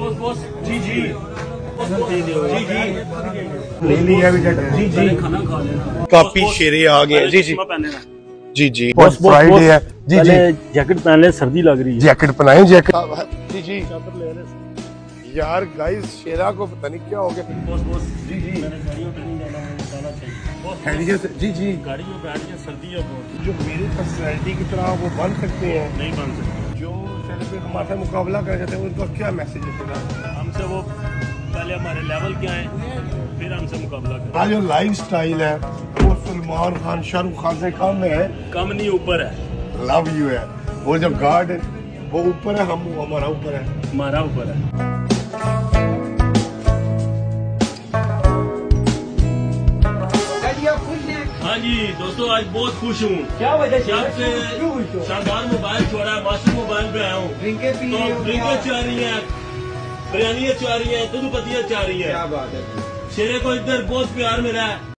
Boss boss boss जी जी जी जी ले लिया भी जी जी खाना खा लेना काफ़ी शेरे आ गए जी जी। जी जी। बॉस फ्राइडे है। जी जी जैकेट पहन ले सर्दी लग रही है। जैकेट पहनाए जैकेट जी जी। यार गाइस शेरा को पता नहीं क्या हो गया। बॉस बॉस जी जी खैरियत जी जी। गाड़ी में बैठ के सर्दी है जो मेरी पर्सनैलिटी की तरह वो बन सकते हैं। नहीं बन सकती। हमारे साथ मुकाबला कर जाते हैं उनका क्या मैसेज है हमसे वो पहले हमारे लेवल क्या है फिर हमसे मुकाबला करें। आज जो लाइफ स्टाइल है वो सलमान खान शाहरुख खान से कम है। कम नहीं ऊपर है। लव यू है। वो जो गार्ड है वो ऊपर है हम हमारा ऊपर है। हमारा ऊपर है। हाँ जी दोस्तों आज बहुत खुश हूँ। क्या वजह से? हो? शानदार मोबाइल छोड़ा है मास्टर मोबाइल पे आया हूँ। ड्रिंके पी रही तो ड्रिंके चाह रही है बिरयानियाँ चाह रही है तुम पतियाँ चाह रही क्या बात है। शेरे को इधर बहुत प्यार मिला है।